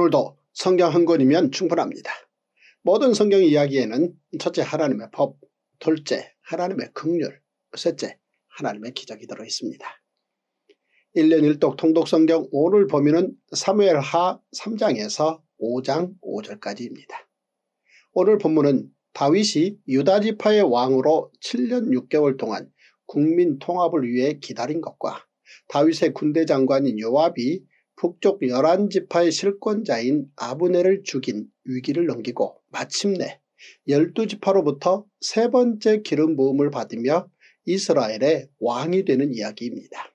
오늘도 성경 한 권이면 충분합니다. 모든 성경 이야기에는 첫째 하나님의 법, 둘째 하나님의 극률, 셋째 하나님의 기적이 들어있습니다. 1년 1독 통독성경 오늘 범위는 사무엘하 3장에서 5장 5절까지입니다. 오늘 본문은 다윗이 유다지파의 왕으로 7년 6개월 동안 국민 통합을 위해 기다린 것과 다윗의 군대 장관인 요압이 북쪽 11지파의 실권자인 아브네를 죽인 위기를 넘기고 마침내 12지파로부터 세 번째 기름 부음을 받으며 이스라엘의 왕이 되는 이야기입니다.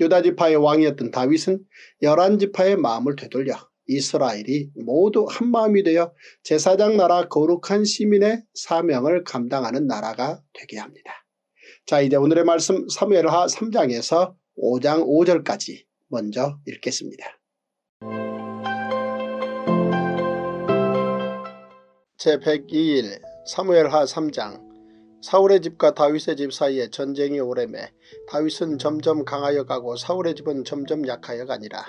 유다 지파의 왕이었던 다윗은 11지파의 마음을 되돌려 이스라엘이 모두 한마음이 되어 제사장 나라 거룩한 시민의 사명을 감당하는 나라가 되게 합니다. 자 이제 오늘의 말씀 사무엘하 3장에서 5장 5절까지 먼저 읽겠습니다. 제102일 사무엘하 3장 사울의 집과 다윗의 집 사이에 전쟁이 오래매 다윗은 점점 강하여 가고 사울의 집은 점점 약하여 가니라.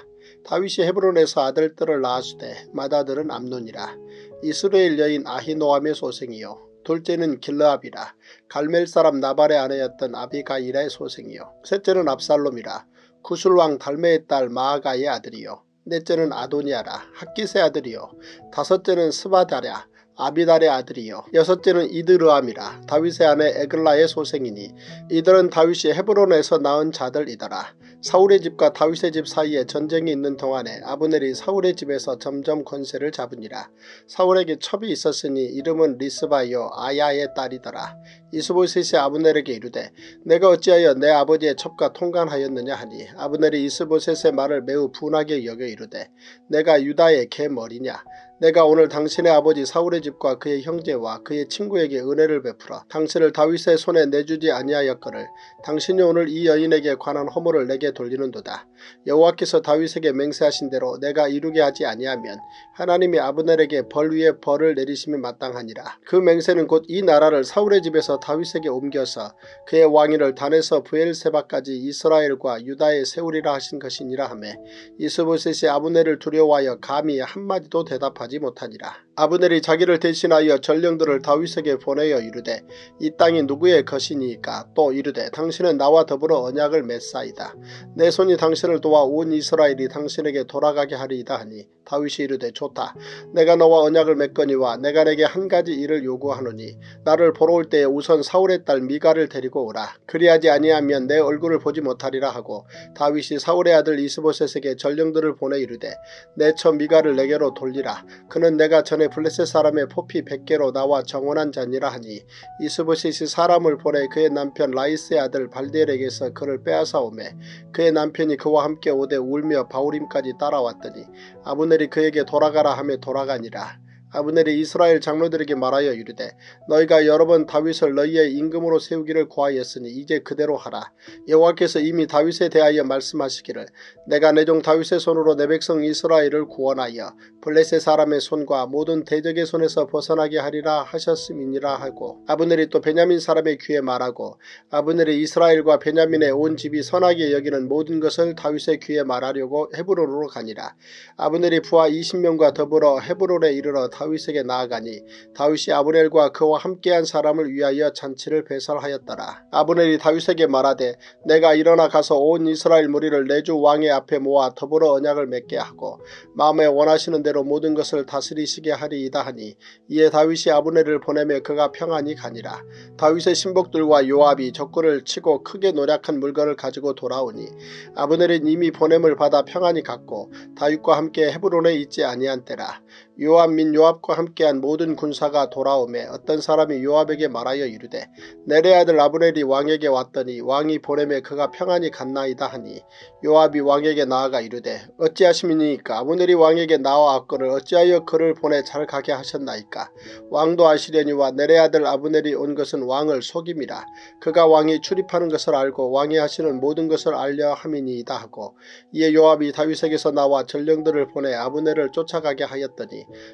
다윗이 헤브론에서 아들들을 낳았으되 맏아들은 암논이라. 이스라엘 여인 아히노암의 소생이요. 둘째는 길르압이라. 갈멜 사람 나발의 아내였던 아비가일의 소생이요. 셋째는 압살롬이라. 구술왕 달메의 딸 마아가의 아들이요. 넷째는 아도니아라. 학기세 아들이요. 다섯째는 스바다랴. 아비달의 아들이요 여섯째는 이드르암이라 다윗의 아내 에글라의 소생이니 이들은 다윗이 헤브론에서 낳은 자들이더라. 사울의 집과 다윗의 집 사이에 전쟁이 있는 동안에 아브넬이 사울의 집에서 점점 권세를 잡으니라. 사울에게 첩이 있었으니 이름은 리스바이요 아야의 딸이더라. 이스보셋이 아브넬에게 이르되 내가 어찌하여 내 아버지의 첩과 통관하였느냐 하니 아브넬이 이스보셋의 말을 매우 분하게 여겨 이르되 내가 유다의 개머리냐 내가 오늘 당신의 아버지 사울의 집과 그의 형제와 그의 친구에게 은혜를 베풀어 당신을 다윗의 손에 내주지 아니하였거늘 당신이 오늘 이 여인에게 관한 허물을 내게 돌리는도다. 여호와께서 다윗에게 맹세하신 대로 내가 이루게 하지 아니하면 하나님이 아브넬에게 벌 위에 벌을 내리심이 마땅하니라. 그 맹세는 곧 이 나라를 사울의 집에서 다윗에게 옮겨서 그의 왕위를 단에서 부엘세바까지 이스라엘과 유다에 세우리라 하신 것이니라 하매 이스보셋이 아브넬을 두려워하여 감히 한마디도 대답하지 하지 못하니라. 아브넬이 자기를 대신하여 전령들을 다윗에게 보내어 이르되 이 땅이 누구의 것이니까 또 이르되 당신은 나와 더불어 언약을 맺사이다. 내 손이 당신을 도와 온 이스라엘이 당신에게 돌아가게 하리이다 하니 다윗이 이르되 좋다. 내가 너와 언약을 맺거니와 내가 내게 한 가지 일을 요구하노니 나를 보러 올 때에 우선 사울의 딸 미가를 데리고 오라. 그리하지 아니하면 내 얼굴을 보지 못하리라 하고 다윗이 사울의 아들 이스보셋에게 전령들을 보내 이르되 내처 미가를 내게로 돌리라. 그는 내가 전에 블레셋 사람의 포피 100개로 나와 정원한 자니라 하니 이스보셋이 사람을 보내 그의 남편 라이스의 아들 발디엘에게서 그를 빼앗아 오매 그의 남편이 그와 함께 오되 울며 바울임까지 따라왔더니 아브넬이 그에게 돌아가라 하며 돌아가니라. 아브넬이 이스라엘 장로들에게 말하여 이르되 너희가 여러 번 다윗을 너희의 임금으로 세우기를 구하였으니 이제 그대로 하라. 여호와께서 이미 다윗에 대하여 말씀하시기를 내가 내 종 다윗의 손으로 내 백성 이스라엘을 구원하여 블레셋 사람의 손과 모든 대적의 손에서 벗어나게 하리라 하셨음이니라 하고 아브넬이 또 베냐민 사람의 귀에 말하고 아브넬이 이스라엘과 베냐민의 온 집이 선하게 여기는 모든 것을 다윗의 귀에 말하려고 헤브론으로 가니라. 아브넬이 부하 20명과 더불어 헤브론에 이르러 다윗 에게 나아가니 다윗이 아브넬과 그와 함께한 사람을 위하여 잔치를 배설하였더라. 아브넬이 다윗에게 말하되 내가 일어나 가서 온 이스라엘 무리를 내주 왕의 앞에 모아 더불어 언약을 맺게 하고 마음에 원하시는 대로 모든 것을 다스리시게 하리이다 하니 이에 다윗이 아브넬을 보내며 그가 평안히 가니라. 다윗의 신복들과 요압이 적군을 치고 크게 노력한 물건을 가지고 돌아오니 아브넬은 이미 보냄을 받아 평안히 갔고 다윗과 함께 헤브론에 있지 아니한 때라. 요압 민 요압과 함께한 모든 군사가 돌아오매 어떤 사람이 요압에게 말하여 이르되 내레 아들 아브넬이 왕에게 왔더니 왕이 보내매 그가 평안히 갔나이다 하니 요압이 왕에게 나아가 이르되 어찌하심이니까? 아브넬이 왕에게 나와왔거를 어찌하여 그를 보내 잘 가게 하셨나이까? 왕도 아시려니와 내레 아들 아브넬이 온 것은 왕을 속임이라. 그가 왕이 출입하는 것을 알고 왕이 하시는 모든 것을 알려 함이니이다 하고 이에 요압이 다윗에게서 나와 전령들을 보내 아브넬을 쫓아가게 하였더니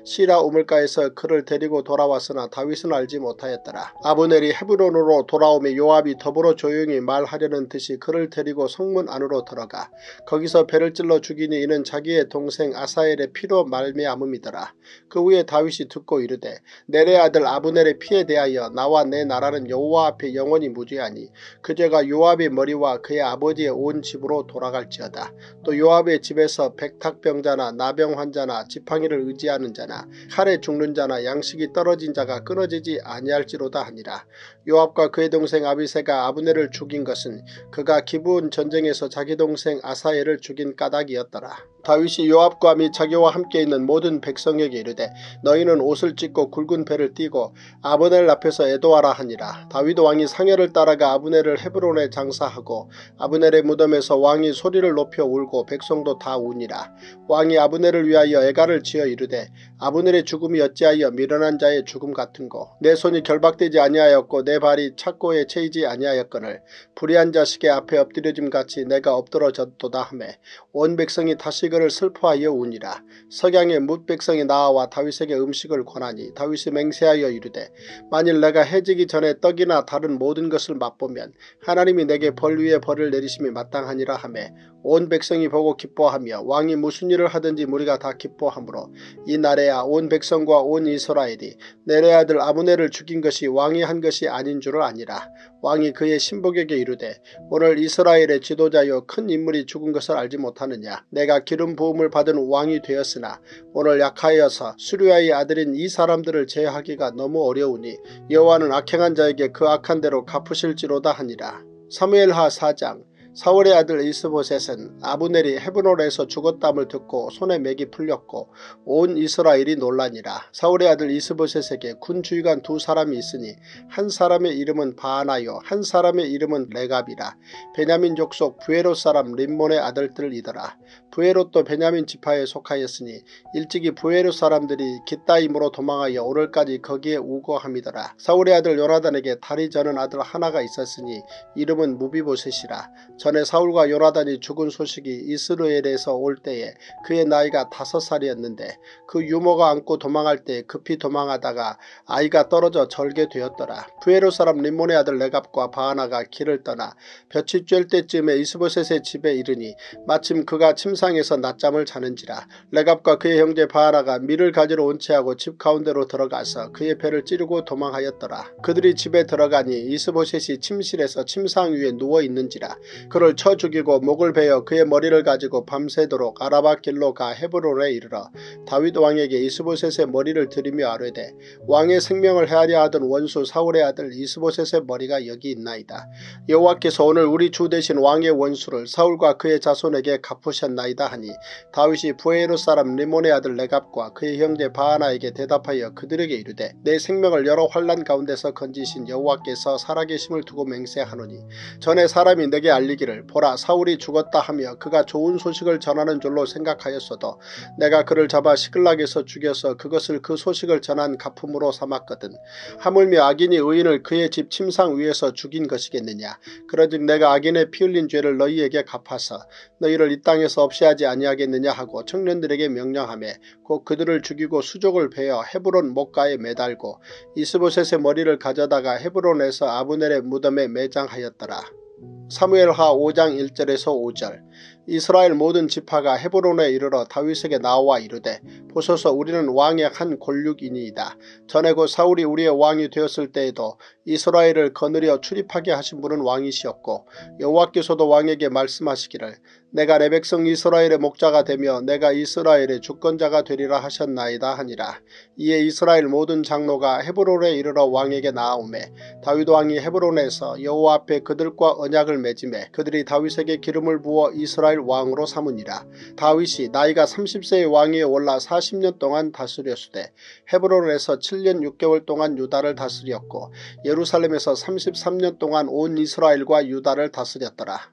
시라 우물가에서 그를 데리고 돌아왔으나 다윗은 알지 못하였더라. 아브넬이 헤브론으로 돌아오며 요압이 더불어 조용히 말하려는 듯이 그를 데리고 성문 안으로 들어가 거기서 배를 찔러 죽이니 이는 자기의 동생 아사엘의 피로 말미암음이더라. 그 후에 다윗이 듣고 이르되 내레 아들 아브넬의 피에 대하여 나와 내 나라는 여호와 앞에 영원히 무죄하니 그 죄가 요압의 머리와 그의 아버지의 온 집으로 돌아갈지어다. 또 요압의 집에서 백탁병자나 나병 환자나 지팡이를 의지 하는 자나 칼에 죽는 자나 양식이 떨어진 자가 끊어지지 아니할지로다 하니라. 요압과 그의 동생 아비세가 아브넬을 죽인 것은 그가 기부온 전쟁에서 자기 동생 아사엘을 죽인 까닭이었더라. 다윗이 요압과 및 자기와 함께 있는 모든 백성에게 이르되 너희는 옷을 찢고 굵은 배를 띠고 아브넬 앞에서 애도하라 하니라. 다윗 왕이 상여를 따라가 아브넬을 헤브론에 장사하고 아브넬의 무덤에서 왕이 소리를 높여 울고 백성도 다 우니라. 왕이 아브넬을 위하여 애가를 지어 이르되 아브넬의 죽음이 어찌하여 미련한 자의 죽음 같은고 내 손이 결박되지 아니하였고 내 발이 착고에 채이지 아니하였거늘 불의한 자식의 앞에 엎드려짐같이 내가 엎드러졌도다 하매 온 백성이 다시 그를 슬퍼하여 우니라. 석양의 뭇 백성이 나와 다윗에게 음식을 권하니 다윗이 맹세하여 이르되 만일 내가 해지기 전에 떡이나 다른 모든 것을 맛보면 하나님이 내게 벌 위에 벌을 내리심이 마땅하니라 하매 온 백성이 보고 기뻐하며 왕이 무슨 일을 하든지 무리가 다 기뻐하므로 이 날에야 온 백성과 온 이스라엘이 내레 아들 아브네를 죽인 것이 왕이 한 것이 아닌 줄을 아니라 왕이 그의 신복에게 이르되 오늘 이스라엘의 지도자여 큰 인물이 죽은 것을 알지 못하느냐 내가 기름 부음을 받은 왕이 되었으나 오늘 약하여서 수류아의 아들인 이 사람들을 제하기가 너무 어려우니 여호와는 악행한 자에게 그 악한 대로 갚으실지로다 하니라. 사무엘하 4장 사울의 아들 이스보셋은 아브넬이 헤브론에서 죽었담을 듣고 손에 맥이 풀렸고 온 이스라엘이 논란이라. 사울의 아들 이스보셋에게 군 주의관 두 사람이 있으니 한 사람의 이름은 바하나요 한 사람의 이름은 레갑이라. 베냐민 족속 부에롯 사람 림몬의 아들들이더라. 부에롯도 베냐민 지파에 속하였으니 일찍이 부에롯 사람들이 기따임으로 도망하여 오늘까지 거기에 우거함이더라. 사울의 아들 요나단에게 다리 저는 아들 하나가 있었으니 이름은 무비보셋이라. 전에 사울과 요나단이 죽은 소식이 이스라엘에서 올 때에 그의 나이가 다섯 살이었는데 그 유모가 안고 도망할 때 급히 도망하다가 아이가 떨어져 절게 되었더라. 부에로 사람 림몬의 아들 레갑과 바하나가 길을 떠나 볕이 쬐 때쯤에 이스보셋의 집에 이르니 마침 그가 침상에서 낮잠을 자는지라 레갑과 그의 형제 바하나가 밀을 가지러 온 채하고 집 가운데로 들어가서 그의 배를 찌르고 도망하였더라. 그들이 집에 들어가니 이스보셋이 침실에서 침상 위에 누워있는지라 그를 쳐 죽이고 목을 베어 그의 머리를 가지고 밤새도록 아라바 길로 가 헤브론에 이르러 다윗 왕에게 이스보셋의 머리를 들이며 아뢰되 왕의 생명을 헤아려 하던 원수 사울의 아들 이스보셋의 머리가 여기 있나이다. 여호와께서 오늘 우리 주 대신 왕의 원수를 사울과 그의 자손에게 갚으셨나이다 하니 다윗이 부에르 사람 리몬의 아들 레갑과 그의 형제 바하나에게 대답하여 그들에게 이르되 내 생명을 여러 환란 가운데서 건지신 여호와께서 살아계심을 두고 맹세하노니 전에 사람이 내게 알리 기를 보라 사울이 죽었다 하며 그가 좋은 소식을 전하는 줄로 생각하였어도 내가 그를 잡아 시클락에서 죽여서 그것을 그 소식을 전한 가품으로 삼았거든. 하물며 악인이 의인을 그의 집 침상 위에서 죽인 것이겠느냐. 그러즉 내가 악인의 피 흘린 죄를 너희에게 갚아서 너희를 이 땅에서 없이 하지 아니하겠느냐 하고 청년들에게 명령하며 곧 그들을 죽이고 수족을 베어 헤브론 목가에 매달고 이스보셋의 머리를 가져다가 헤브론에서 아브넬의 무덤에 매장하였더라. 사무엘하 5장 1절에서 5절 이스라엘 모든 지파가 헤브론에 이르러 다윗에게 나와 이르되 보소서 우리는 왕의 한 권륙이니이다. 전에 곧 사울이 우리의 왕이 되었을 때에도 이스라엘을 거느려 출입하게 하신 분은 왕이시었고 여호와께서도 왕에게 말씀하시기를 내가 내 백성 이스라엘의 목자가 되며 내가 이스라엘의 주권자가 되리라 하셨나이다 하니라. 이에 이스라엘 모든 장로가 헤브론에 이르러 왕에게 나아오매 다윗 왕이 헤브론에서 여호와 앞에 그들과 언약을 맺음에 그들이 다윗에게 기름을 부어 이스라엘 왕으로 삼으니라. 다윗이 나이가 30세의 왕위에 올라 40년 동안 다스렸으되 헤브론에서 7년 6개월 동안 유다를 다스렸고 예루살렘에서 33년 동안 온 이스라엘과 유다를 다스렸더라.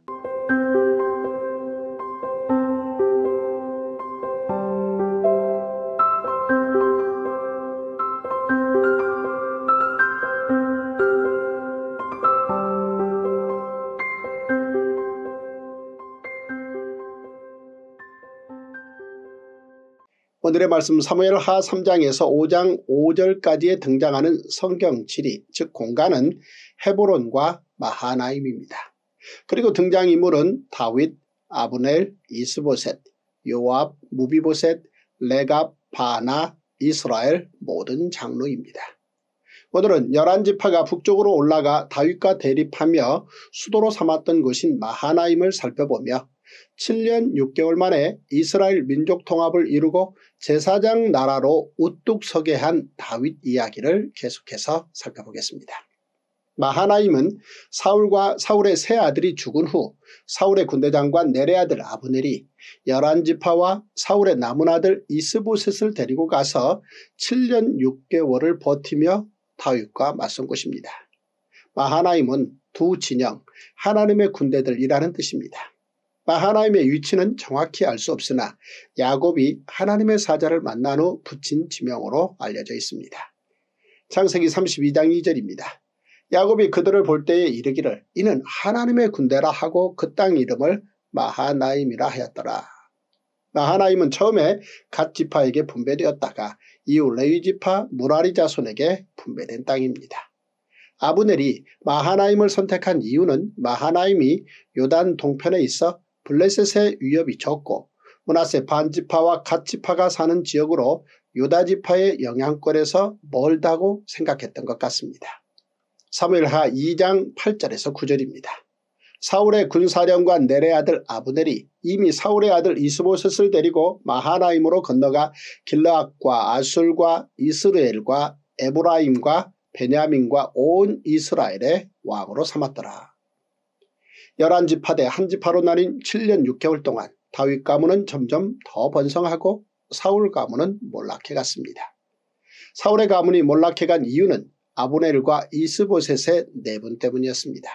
오늘의 말씀 사무엘 하 3장에서 5장 5절까지에 등장하는 성경 지리 즉 공간은 헤브론과 마하나임입니다. 그리고 등장인물은 다윗, 아브넬, 이스보셋, 요압, 무비보셋, 레갑, 바나, 이스라엘 모든 장로입니다. 오늘은 열한 지파가 북쪽으로 올라가 다윗과 대립하며 수도로 삼았던 곳인 마하나임을 살펴보며 7년 6개월 만에 이스라엘 민족 통합을 이루고 제사장 나라로 우뚝 서게 한 다윗 이야기를 계속해서 살펴보겠습니다. 마하나임은 사울과 사울의 세 아들이 죽은 후 사울의 군대장관 내레 아들 아브넬이 열한 지파와 사울의 남은 아들 이스보셋을 데리고 가서 7년 6개월을 버티며 다윗과 맞선 곳입니다. 마하나임은 두 진영 하나님의 군대들이라는 뜻입니다. 마하나임의 위치는 정확히 알 수 없으나 야곱이 하나님의 사자를 만난 후 붙인 지명으로 알려져 있습니다. 창세기 32장 2절입니다. 야곱이 그들을 볼 때에 이르기를 이는 하나님의 군대라 하고 그 땅 이름을 마하나임이라 하였더라. 마하나임은 처음에 갓 지파에게 분배되었다가 이후 레위 지파 무라리 자손에게 분배된 땅입니다. 아브넬이 마하나임을 선택한 이유는 마하나임이 요단 동편에 있어 블레셋의 위협이 적고 문하세 반지파와 갓지파가 사는 지역으로 유다지파의 영향권에서 멀다고 생각했던 것 같습니다. 사무엘하 2장 8절에서 9절입니다. 사울의 군사령관 네레 아들 아브넬이 이미 사울의 아들 이스보셋을 데리고 마하나임으로 건너가 길라앗과 아술과 이스르엘과 에브라임과 베냐민과 온 이스라엘의 왕으로 삼았더라. 열한 지파대 한 지파로 나뉜 7년 6개월 동안 다윗 가문은 점점 더 번성하고 사울 가문은 몰락해 갔습니다. 사울의 가문이 몰락해 간 이유는 아브넬과 이스보셋의 내분 때문이었습니다.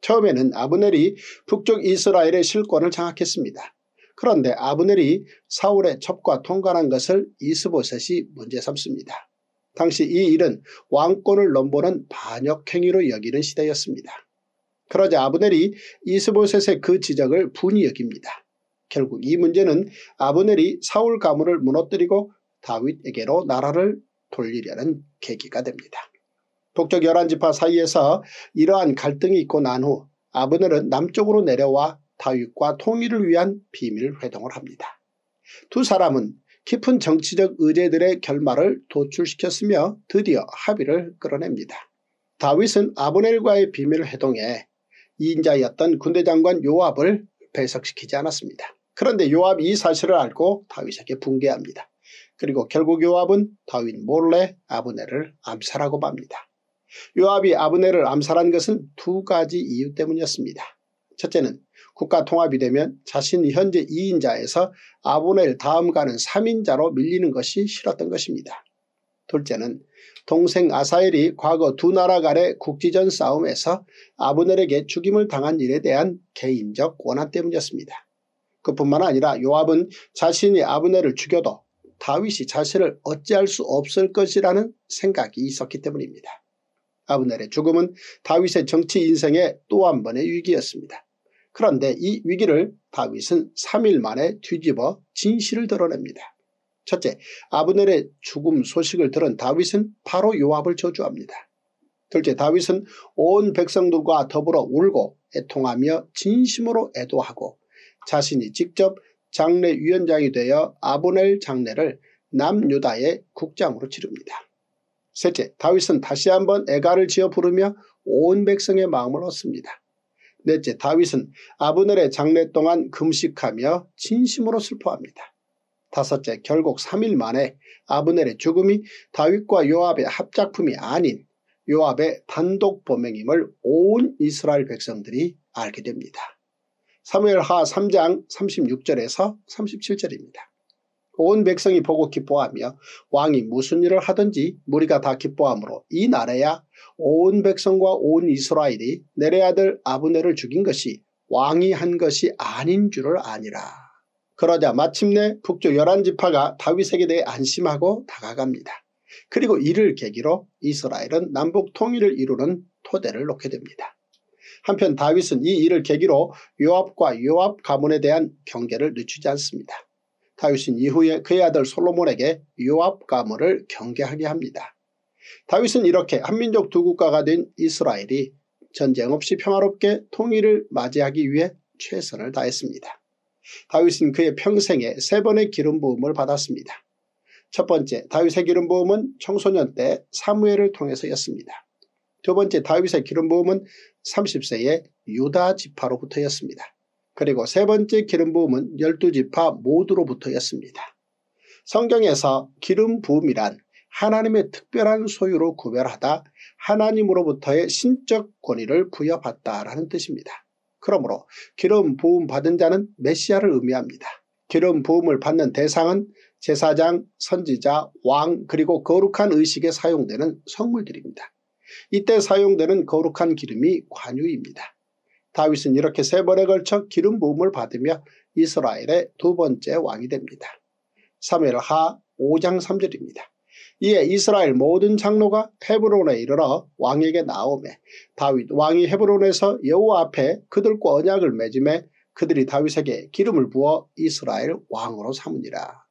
처음에는 아브넬이 북쪽 이스라엘의 실권을 장악했습니다. 그런데 아브넬이 사울의 첩과 통관한 것을 이스보셋이 문제 삼습니다. 당시 이 일은 왕권을 넘보는 반역행위로 여기는 시대였습니다. 그러자 아브넬이 이스보셋의 그 지적을 분이 여깁니다. 결국 이 문제는 아브넬이 사울 가문을 무너뜨리고 다윗에게로 나라를 돌리려는 계기가 됩니다. 북쪽 열한 지파 사이에서 이러한 갈등이 있고 난 후 아브넬은 남쪽으로 내려와 다윗과 통일을 위한 비밀 회동을 합니다. 두 사람은 깊은 정치적 의제들의 결말을 도출시켰으며 드디어 합의를 끌어냅니다. 다윗은 아브넬과의 비밀 회동에 이인자였던 군대장관 요압을 배석시키지 않았습니다. 그런데 요압이 이 사실을 알고 다윗에게 붕괴합니다. 그리고 결국 요압은 다윗 몰래 아브넬을 암살하고 맙니다. 요압이 아브넬을 암살한 것은 두 가지 이유 때문이었습니다. 첫째는 국가 통합이 되면 자신이 현재 2인자에서 아브넬 다음 가는 3인자로 밀리는 것이 싫었던 것입니다. 둘째는 동생 아사엘이 과거 두 나라 간의 국지전 싸움에서 아브넬에게 죽임을 당한 일에 대한 개인적 원한 때문이었습니다. 그뿐만 아니라 요압은 자신이 아브넬을 죽여도 다윗이 자신을 어찌할 수 없을 것이라는 생각이 있었기 때문입니다. 아브넬의 죽음은 다윗의 정치 인생의 또 한 번의 위기였습니다. 그런데 이 위기를 다윗은 3일 만에 뒤집어 진실을 드러냅니다. 첫째, 아브넬의 죽음 소식을 들은 다윗은 바로 요압을 저주합니다. 둘째, 다윗은 온 백성들과 더불어 울고 애통하며 진심으로 애도하고 자신이 직접 장례위원장이 되어 아브넬 장례를 남유다의 국장으로 치릅니다. 셋째, 다윗은 다시 한번 애가를 지어 부르며 온 백성의 마음을 얻습니다. 넷째, 다윗은 아브넬의 장례 동안 금식하며 진심으로 슬퍼합니다. 다섯째, 결국 3일 만에 아브넬의 죽음이 다윗과 요압의 합작품이 아닌 요압의 단독 범행임을 온 이스라엘 백성들이 알게 됩니다. 사무엘하 3장 36절에서 37절입니다. 온 백성이 보고 기뻐하며 왕이 무슨 일을 하든지 무리가 다 기뻐하므로 이 날에야 온 백성과 온 이스라엘이 내레 아들 아브넬을 죽인 것이 왕이 한 것이 아닌 줄을 아니라. 그러자 마침내 북쪽 열한 지파가 다윗에게 대해 안심하고 다가갑니다. 그리고 이를 계기로 이스라엘은 남북 통일을 이루는 토대를 놓게 됩니다. 한편 다윗은 이 일을 계기로 요압과 요압 가문에 대한 경계를 늦추지 않습니다. 다윗은 이후에 그의 아들 솔로몬에게 요압 가문을 경계하게 합니다. 다윗은 이렇게 한민족 두 국가가 된 이스라엘이 전쟁 없이 평화롭게 통일을 맞이하기 위해 최선을 다했습니다. 다윗은 그의 평생에 세 번의 기름 부음을 받았습니다. 첫 번째 다윗의 기름 부음은 청소년 때 사무엘을 통해서였습니다. 두 번째 다윗의 기름 부음은 30세의 유다 지파로부터였습니다. 그리고 세 번째 기름 부음은 12지파 모두로부터였습니다. 성경에서 기름 부음이란 하나님의 특별한 소유로 구별하다 하나님으로부터의 신적 권위를 부여받다라는 뜻입니다. 그러므로 기름 부음 받은 자는 메시아를 의미합니다. 기름 부음을 받는 대상은 제사장, 선지자, 왕 그리고 거룩한 의식에 사용되는 성물들입니다. 이때 사용되는 거룩한 기름이 관유입니다. 다윗은 이렇게 세 번에 걸쳐 기름 부음을 받으며 이스라엘의 두 번째 왕이 됩니다. 3일하 5장 3절입니다. 이에 이스라엘 모든 장로가 헤브론에 이르러 왕에게 나오매 다윗 왕이 헤브론에서 여호와 앞에 그들과 언약을 맺음에 그들이 다윗에게 기름을 부어 이스라엘 왕으로 삼으니라.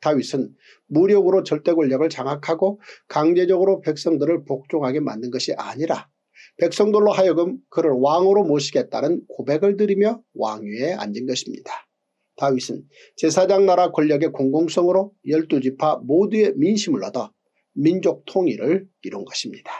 다윗은 무력으로 절대 권력을 장악하고 강제적으로 백성들을 복종하게 만든 것이 아니라 백성들로 하여금 그를 왕으로 모시겠다는 고백을 드리며 왕위에 앉은 것입니다. 다윗은 제사장 나라 권력의 공공성으로 열두 지파 모두의 민심을 얻어 민족 통일을 이룬 것입니다.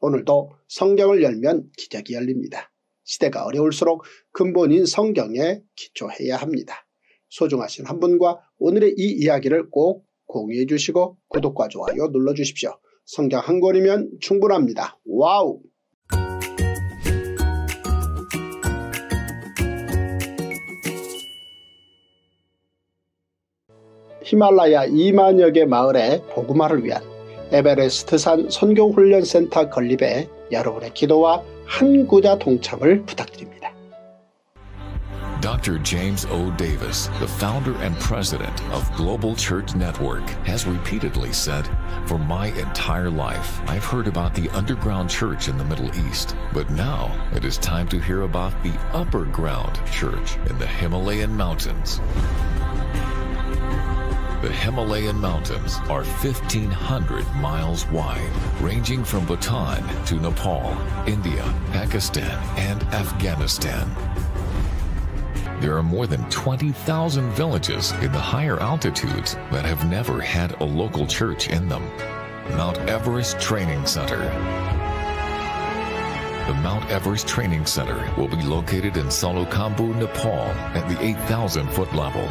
오늘도 성경을 열면 기적이 열립니다. 시대가 어려울수록 근본인 성경에 기초해야 합니다. 소중하신 한 분과 오늘의 이 이야기를 꼭 공유해 주시고 구독과 좋아요 눌러주십시오. 성경 한 권이면 충분합니다. Wow! 히말라야 2만여 개 마을의 복음화를 위한 에베레스트산 선교훈련센터 건립에 여러분의 기도와 한 구자 동참을 부탁드립니다. Dr. James O. Davis, the founder and president of Global Church Network, has repeatedly said, For my entire life, I've heard about the underground church in the Middle East, but now it is time to hear about the upper ground church in the Himalayan mountains. The Himalayan mountains are 1,500 miles wide, ranging from Bhutan to Nepal, India, Pakistan, and Afghanistan. There are more than 20,000 villages in the higher altitudes that have never had a local church in them. Mount Everest Training Center. The Mount Everest Training Center will be located in Salokambu, Nepal at the 8,000 foot level.